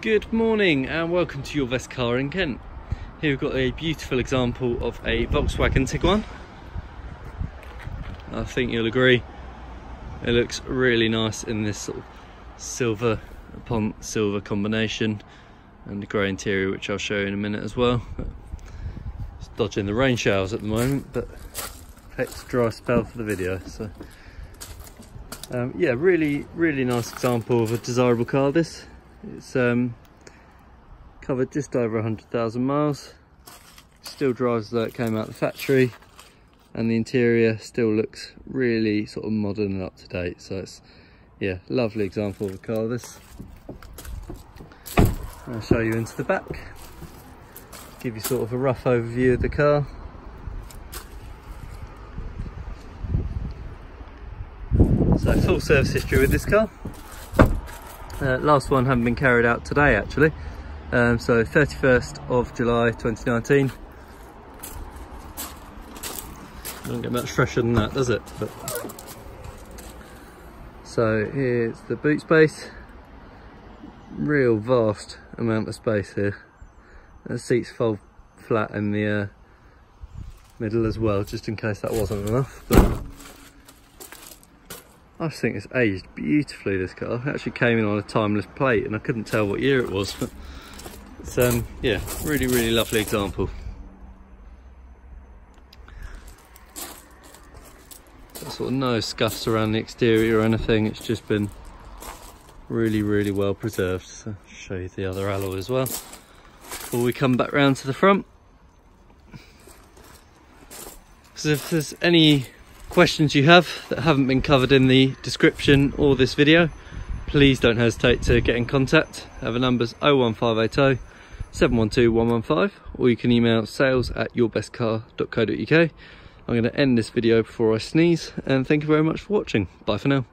Good morning and welcome to your best car in Kent. Here we've got a beautiful example of a Volkswagen Tiguan. I think you'll agree it looks really nice in this sort of silver upon silver combination and the grey interior which I'll show you in a minute as well. It's dodging the rain showers at the moment but perfect dry spell for the video so um, yeah really really nice example of a desirable car this it's um, covered just over 100,000 miles. Still drives as though it came out the factory and the interior still looks really sort of modern and up to date. So it's, yeah, lovely example of a car this. I'll show you into the back. Give you sort of a rough overview of the car. So full service history with this car. Uh, last one having been carried out today actually. Um, so 31st of July 2019. Doesn't get much fresher than that, does it? But so here's the boot space. Real vast amount of space here. The seats fold flat in the uh, middle as well, just in case that wasn't enough. But I think it's aged beautifully, this car. It actually came in on a timeless plate and I couldn't tell what year it was. But it's, um, yeah, really, really lovely example. sort of no scuffs around the exterior or anything. It's just been really, really well preserved. So I'll show you the other alloy as well. Before we come back round to the front. So if there's any questions you have that haven't been covered in the description or this video, please don't hesitate to get in contact. A numbers 01580 712 115 or you can email sales at yourbestcar.co.uk. I'm going to end this video before I sneeze and thank you very much for watching. Bye for now.